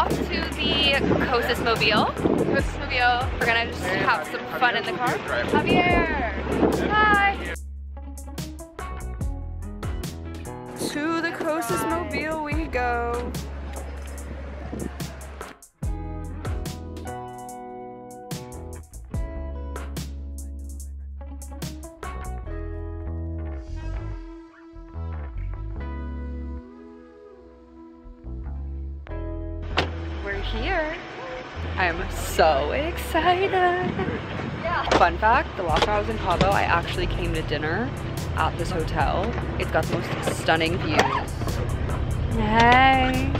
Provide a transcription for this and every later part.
off to the Kosas Mobile. Kosas Mobile. We're gonna just have some fun in the car. Javier! Hi! Here. I am so excited. Yeah. Fun fact, the last time I was in Cabo, I actually came to dinner at this hotel. It's got the most stunning views. Hey,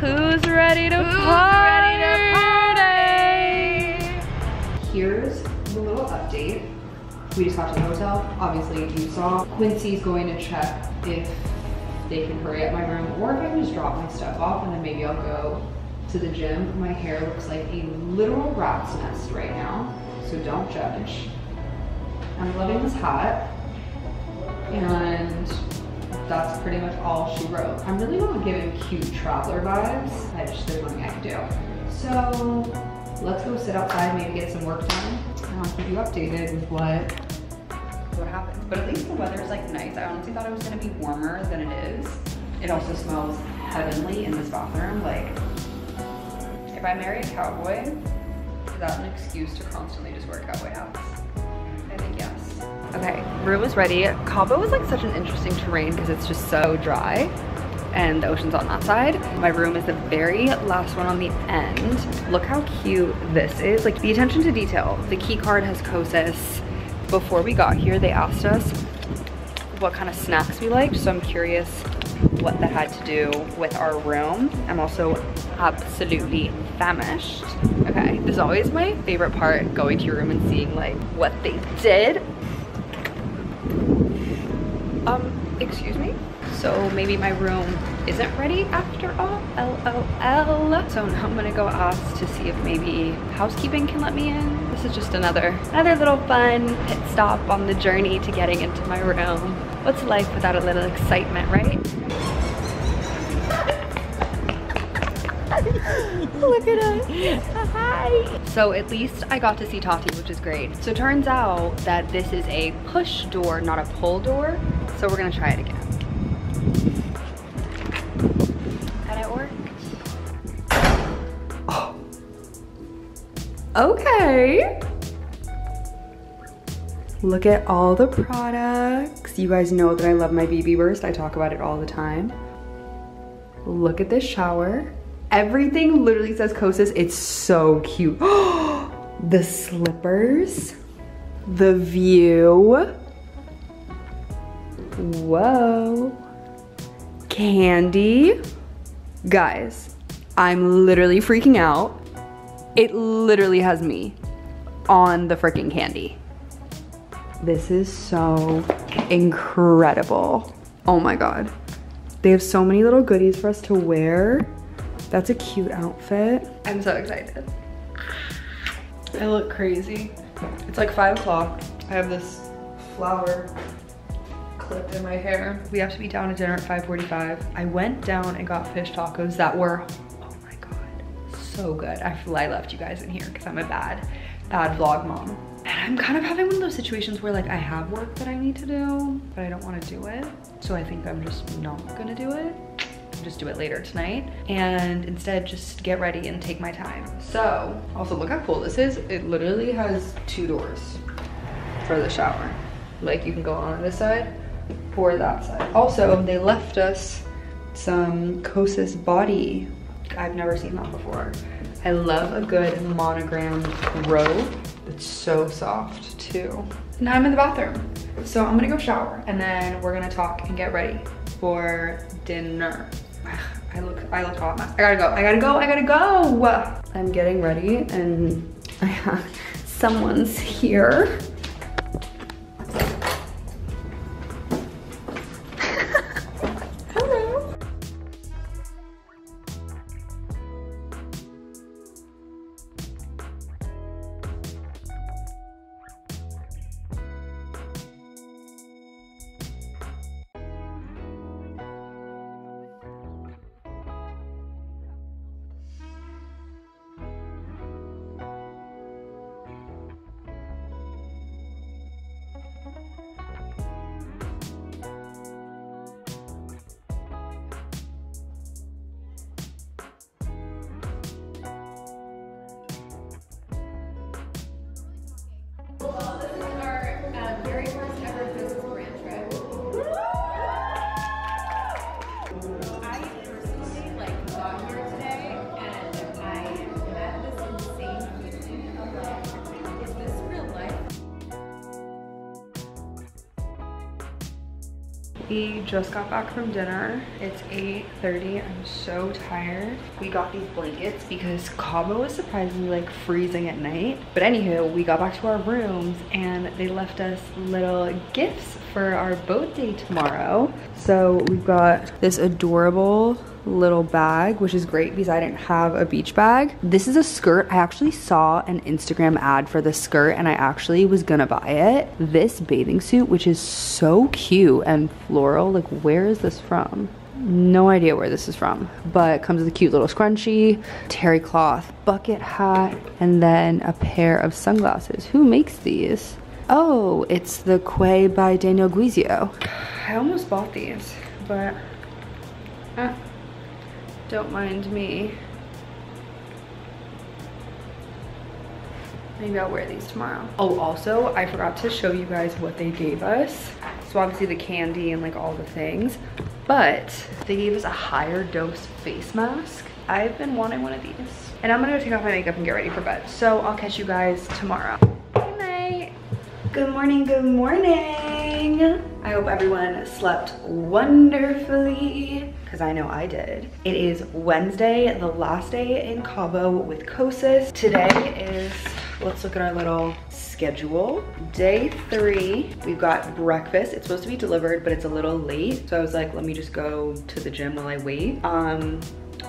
who's ready to who's party? Ready to party? Here's the little update. We just got to the hotel. Obviously, you saw Quincy's going to check if they can hurry up my room or if I can just drop my stuff off and then maybe I'll go to the gym. My hair looks like a literal rat's nest right now, so don't judge. I'm loving this hat, and that's pretty much all she wrote. I'm really not giving cute traveler vibes. I just, there's nothing I can do. So let's go sit outside, maybe get some work done, I'll keep you updated with what what happens. But at least the weather's like nice. I honestly thought it was gonna be warmer than it is. It also smells heavenly in this bathroom. Like if I marry a cowboy, is that an excuse to constantly just wear cowboy hats? I think yes. Okay, room is ready. Cabo is like such an interesting terrain because it's just so dry and the ocean's on that side. My room is the very last one on the end. Look how cute this is. Like the attention to detail. The key card has Kosas. Before we got here, they asked us what kind of snacks we liked. So I'm curious what that had to do with our room. I'm also absolutely famished. Okay, this is always my favorite part, going to your room and seeing like what they did. Um, excuse me? So maybe my room isn't ready after all, LOL. So now I'm gonna go ask to see if maybe housekeeping can let me in. This is just another, another little fun pit stop on the journey to getting into my room. What's life without a little excitement, right? Look at us. Hi. So at least I got to see Tati, which is great. So it turns out that this is a push door, not a pull door. So we're gonna try it again. And it worked. Oh. Okay. Look at all the products. You guys know that I love my BB Burst. I talk about it all the time. Look at this shower. Everything literally says Kosas. It's so cute. the slippers, the view. Whoa. Candy. Guys, I'm literally freaking out. It literally has me on the freaking candy. This is so incredible. Oh my God. They have so many little goodies for us to wear. That's a cute outfit. I'm so excited. I look crazy. It's like five o'clock. I have this flower clip in my hair. We have to be down at dinner at 5.45. I went down and got fish tacos that were, oh my God, so good. I feel I left you guys in here because I'm a bad, bad vlog mom. And I'm kind of having one of those situations where like I have work that I need to do, but I don't want to do it. So I think I'm just not gonna do it just do it later tonight and instead just get ready and take my time. So also look how cool this is. It literally has two doors for the shower. Like you can go on this side or that side. Also, they left us some Kosas body. I've never seen that before. I love a good monogrammed robe. It's so soft too. Now I'm in the bathroom. So I'm gonna go shower and then we're gonna talk and get ready for dinner. I look, look. I gotta go, I gotta go, I gotta go. I'm getting ready and I have, someone's here. We just got back from dinner. It's 8.30. I'm so tired. We got these blankets because Cabo was surprisingly like freezing at night. But anywho, we got back to our rooms and they left us little gifts for our boat day tomorrow. So we've got this adorable little bag, which is great because I didn't have a beach bag. This is a skirt. I actually saw an Instagram ad for the skirt and I actually was gonna buy it. This bathing suit, which is so cute and floral, like where is this from? No idea where this is from, but comes with a cute little scrunchie, terry cloth bucket hat, and then a pair of sunglasses. Who makes these? Oh, it's the Quay by Danielle Guizio. I almost bought these, but eh, don't mind me. Maybe I'll wear these tomorrow. Oh, also, I forgot to show you guys what they gave us. So obviously the candy and like all the things, but they gave us a HigherDOSE face mask. I've been wanting one of these. And I'm gonna go take off my makeup and get ready for bed. So I'll catch you guys tomorrow. Good night. Good morning, good morning. I hope everyone slept wonderfully because I know I did. It is Wednesday, the last day in Cabo with Kosas. Today is let's look at our little schedule. Day three, we've got breakfast. It's supposed to be delivered, but it's a little late. So I was like, let me just go to the gym while I wait. Um,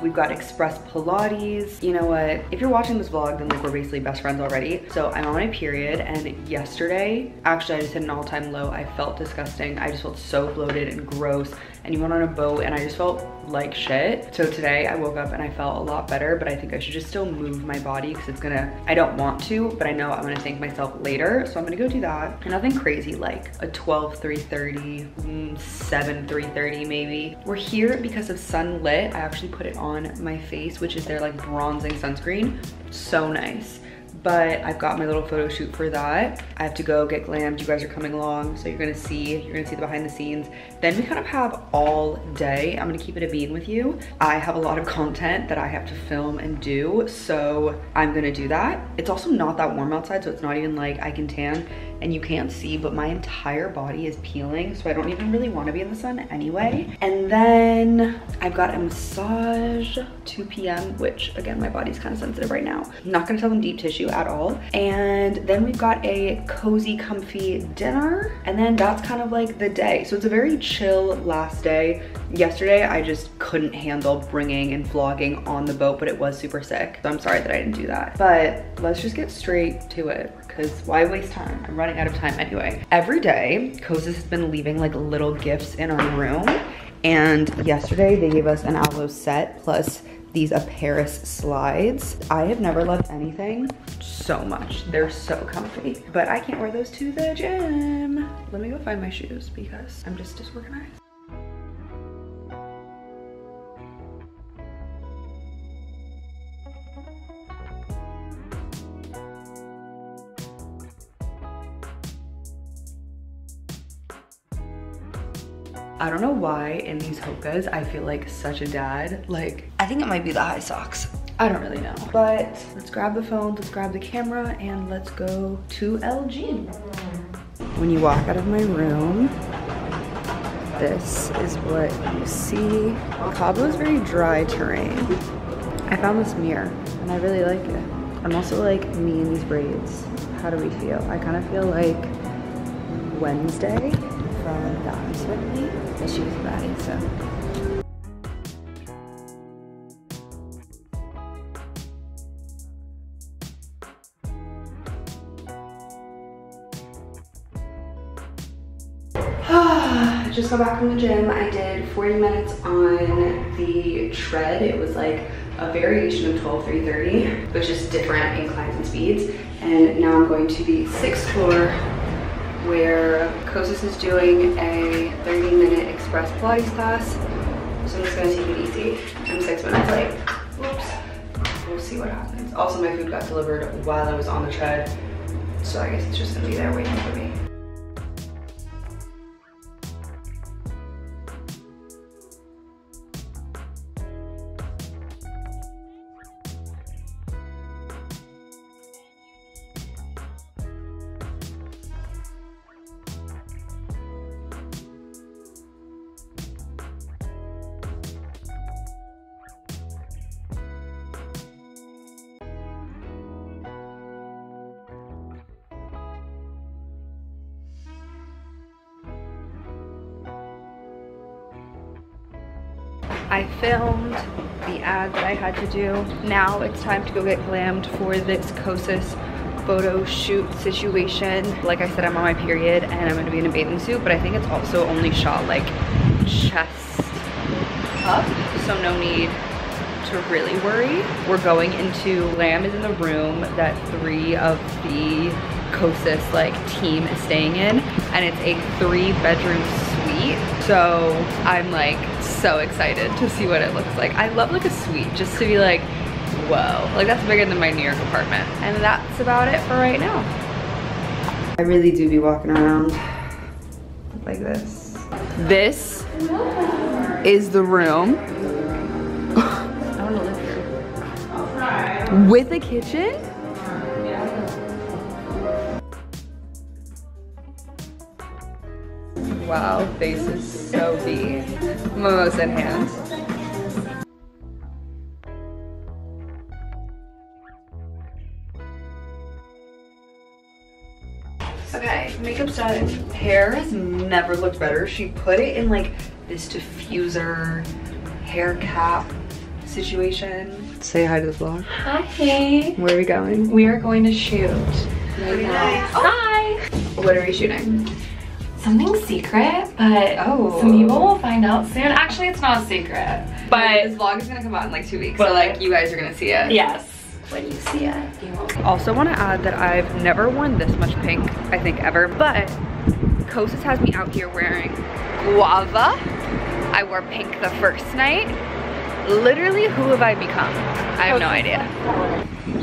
We've got Express Pilates. You know what? If you're watching this vlog, then like we're basically best friends already. So I'm on my period and yesterday, actually I just hit an all time low. I felt disgusting. I just felt so bloated and gross and you went on a boat and I just felt like shit. So today I woke up and I felt a lot better, but I think I should just still move my body because it's gonna, I don't want to, but I know I'm gonna thank myself later. So I'm gonna go do that. Nothing crazy like a 12, 3.30, mm, 7, 3.30 maybe. We're here because of Sunlit. I actually put it on my face, which is their like bronzing sunscreen. So nice but I've got my little photo shoot for that. I have to go get glammed. You guys are coming along, so you're gonna see, you're gonna see the behind the scenes. Then we kind of have all day. I'm gonna keep it a bean with you. I have a lot of content that I have to film and do, so I'm gonna do that. It's also not that warm outside, so it's not even like I can tan and you can't see, but my entire body is peeling, so I don't even really want to be in the sun anyway. And then I've got a massage 2 p.m., which again, my body's kind of sensitive right now. I'm not gonna tell them deep tissue at all. And then we've got a cozy, comfy dinner, and then that's kind of like the day. So it's a very chill last day. Yesterday, I just couldn't handle bringing and vlogging on the boat, but it was super sick. So I'm sorry that I didn't do that. But let's just get straight to it because why waste time? I'm running out of time anyway. Every day, Kosas has been leaving like little gifts in our room. And yesterday they gave us an aloe set plus these Paris slides. I have never loved anything so much. They're so comfy, but I can't wear those to the gym. Let me go find my shoes because I'm just disorganized. Don't know why in these Hokas I feel like such a dad. Like, I think it might be the high socks. I don't really know. But let's grab the phone, let's grab the camera, and let's go to LG. When you walk out of my room, this is what you see. Cabo is very dry terrain. I found this mirror, and I really like it. I'm also like me in these braids. How do we feel? I kind of feel like Wednesday from the Ice with Me, but she was baddie, so. just got back from the gym. I did 40 minutes on the tread. It was like a variation of 12, 330, but just different inclines and speeds. And now I'm going to the sixth floor where Kosas is doing a 30 minute express Pilates class. So I'm just gonna take it easy. I'm six minutes late. Whoops. We'll see what happens. Also, my food got delivered while I was on the tread. So I guess it's just gonna be there waiting for me. I filmed the ad that I had to do. Now it's time to go get glammed for this Kosas photo shoot situation. Like I said, I'm on my period and I'm gonna be in a bathing suit, but I think it's also only shot like chest up, so no need to really worry. We're going into, Lamb is in the room that three of the Kosas like team is staying in and it's a three bedroom suite. So I'm like so excited to see what it looks like. I love like a suite just to be like, whoa, like that's bigger than my New York apartment. And that's about it for right now. I really do be walking around like this. This is the room. I wanna live here. With a kitchen? Wow, face is so deep. Mimosa in hand. Okay, makeup's done. Hair has never looked better. She put it in like this diffuser hair cap situation. Say hi to the vlog. Hi. Where are we going? We are going to shoot right now. Hi. What are we shooting? Something secret, but Oh. some people will find out soon. Actually, it's not a secret, but this vlog is gonna come out in like two weeks, so like you guys are gonna see it. yes, when you see it, you will. Also want to add that I've never worn this much pink, I think ever, but Kosas has me out here wearing guava. I wore pink the first night. Literally, who have I become? I have no idea.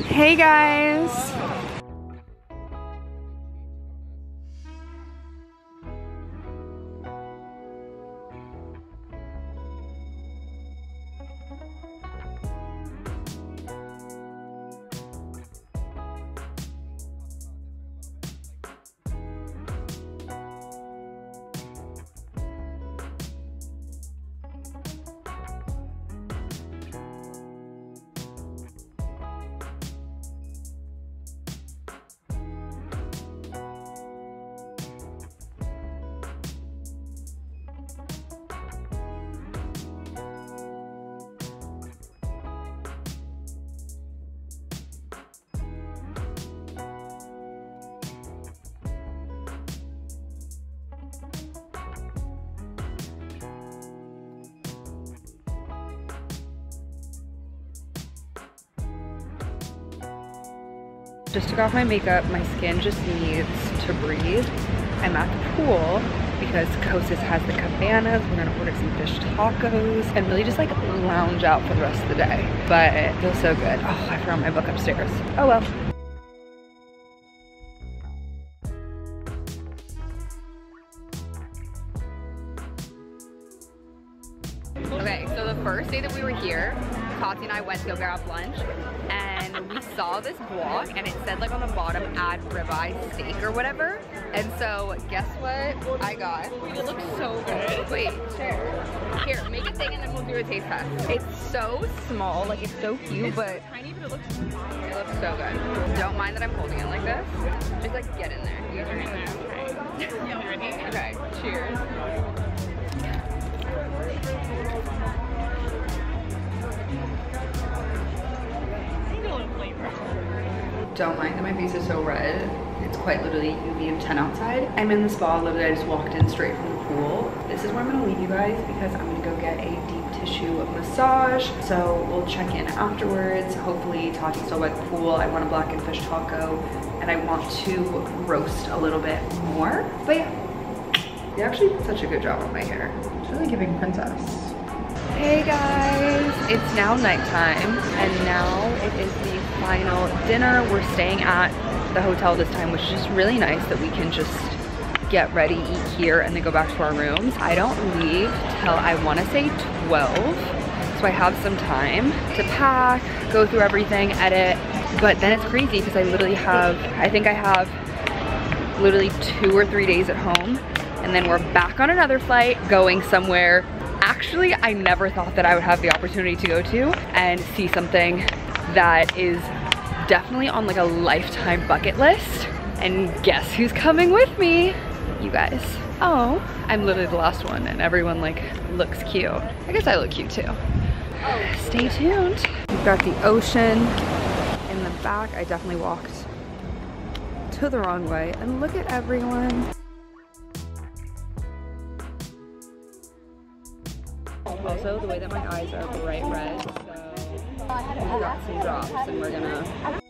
Hey guys. Just took off my makeup. My skin just needs to breathe. I'm at the pool because Kosas has the cabanas. We're gonna order some fish tacos and really just like lounge out for the rest of the day. But it feels so good. Oh, I forgot my book upstairs. Oh well. Okay, so the first day that we were here, Tati and I went to go grab lunch and saw this block and it said like on the bottom add ribeye steak or whatever. And so guess what I got? It looks so good. Wait, share. Here, make a thing and then we'll do a taste test. It's so small, like it's so cute, but tiny, but it looks it looks so good. Don't mind that I'm holding it like this. Just like get in there. Are in there. Okay. Okay, cheers. Don't mind that my face is so red. It's quite literally UV of 10 outside. I'm in the spa, literally I just walked in straight from the pool. This is where I'm gonna leave you guys because I'm gonna go get a deep tissue massage. So we'll check in afterwards. Hopefully Tati's still by the pool. I want a blackened fish taco and I want to roast a little bit more. But yeah, they actually did such a good job on my hair. It's really giving princess. Hey guys, it's now nighttime and now it is the final dinner. We're staying at the hotel this time, which is just really nice that we can just get ready, eat here, and then go back to our rooms. I don't leave till I wanna say 12, so I have some time to pack, go through everything, edit, but then it's crazy because I literally have, I think I have literally two or three days at home and then we're back on another flight going somewhere actually I never thought that I would have the opportunity to go to and see something that is definitely on like a lifetime bucket list and guess who's coming with me you guys. Oh, I'm literally the last one and everyone like looks cute. I guess I look cute too. Stay tuned. We've got the ocean in the back. I definitely walked to the wrong way and look at everyone. Also, the way that my eyes are bright red, we got some drops and we're gonna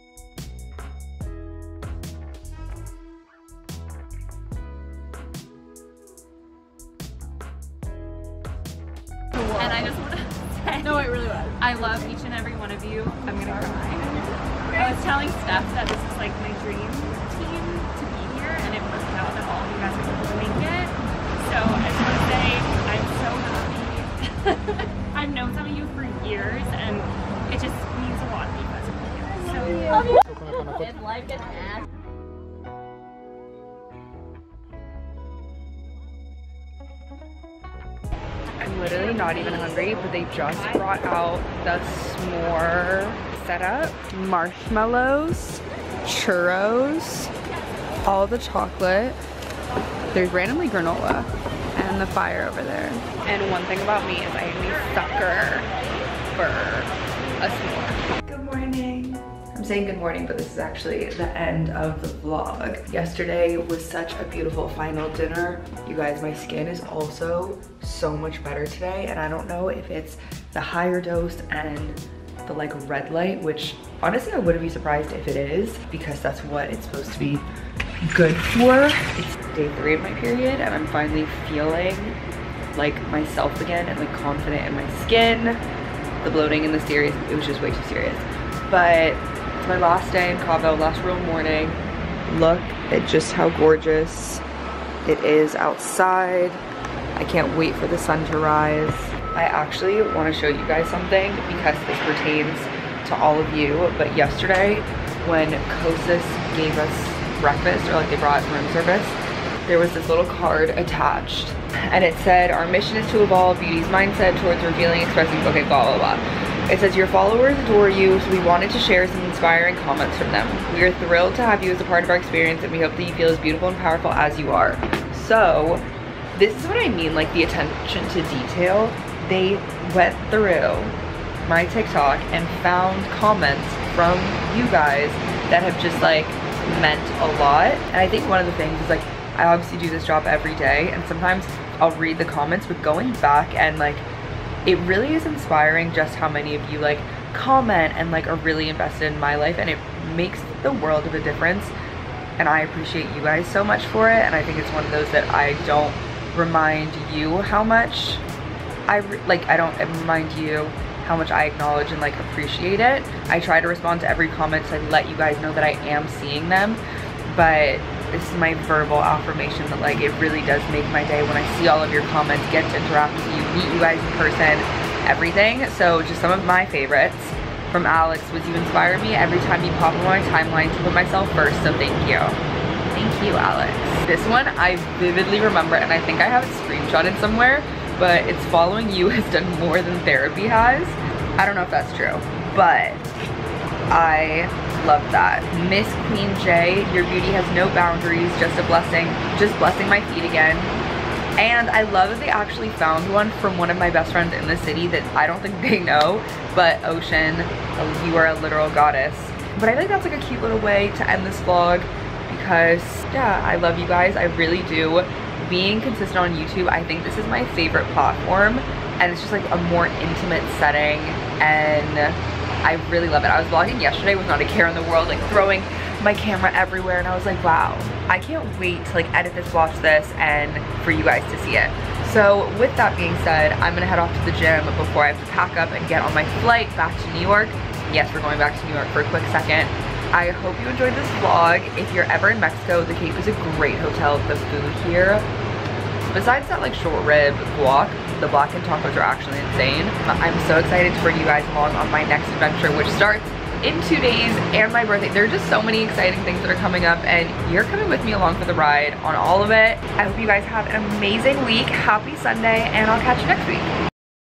like an ass. I'm literally not even hungry, but they just brought out the s'more setup. Marshmallows, churros, all the chocolate. There's randomly granola and the fire over there. And one thing about me is I am a sucker for a s'more. Good morning. I'm saying good morning, but this is actually the end of the vlog. Yesterday was such a beautiful final dinner. You guys, my skin is also so much better today, and I don't know if it's the HigherDOSE and the like red light, which honestly I wouldn't be surprised if it is, because that's what it's supposed to be good for. It's day three of my period, and I'm finally feeling like myself again and like confident in my skin. The bloating and the serious, it was just way too serious. But my last day in Cabo, last real morning. Look at just how gorgeous it is outside. I can't wait for the sun to rise. I actually want to show you guys something because this pertains to all of you. But yesterday when Kosas gave us breakfast or like they brought room service, there was this little card attached and it said, our mission is to evolve beauty's mindset towards revealing, expressing, okay, blah, blah, blah. It says, your followers adore you, so we wanted to share some inspiring comments from them. We are thrilled to have you as a part of our experience and we hope that you feel as beautiful and powerful as you are. So, this is what I mean, like the attention to detail. They went through my TikTok and found comments from you guys that have just like meant a lot. And I think one of the things is like, I obviously do this job every day and sometimes I'll read the comments, but going back and like, it really is inspiring just how many of you like comment and like are really invested in my life and it makes the world of a difference. And I appreciate you guys so much for it. And I think it's one of those that I don't remind you how much I like, I don't remind you how much I acknowledge and like appreciate it. I try to respond to every comment to let you guys know that I am seeing them, but this is my verbal affirmation that like it really does make my day when I see all of your comments, get to interact with you, meet you guys in person, everything. So just some of my favorites from Alex was you inspire me every time you pop on my timeline to put myself first, so thank you. Thank you, Alex. This one I vividly remember and I think I have it screenshotted somewhere, but it's following you has done more than therapy has. I don't know if that's true, but I love that. Miss Queen J, your beauty has no boundaries, just a blessing, just blessing my feet again. And I love that they actually found one from one of my best friends in the city that I don't think they know, but Ocean, you are a literal goddess. But I think that's like a cute little way to end this vlog because yeah, I love you guys, I really do. Being consistent on YouTube, I think this is my favorite platform and it's just like a more intimate setting and I really love it. I was vlogging yesterday with not a care in the world, like throwing my camera everywhere and I was like, wow, I can't wait to like edit this, watch this, and for you guys to see it. So with that being said, I'm gonna head off to the gym before I have to pack up and get on my flight back to New York. Yes, we're going back to New York for a quick second. I hope you enjoyed this vlog. If you're ever in Mexico, the Cape is a great hotel. The food here Besides that like short rib guac, the blackened tacos are actually insane. I'm so excited to bring you guys along on my next adventure, which starts in two days and my birthday. There are just so many exciting things that are coming up and you're coming with me along for the ride on all of it. I hope you guys have an amazing week. Happy Sunday and I'll catch you next week.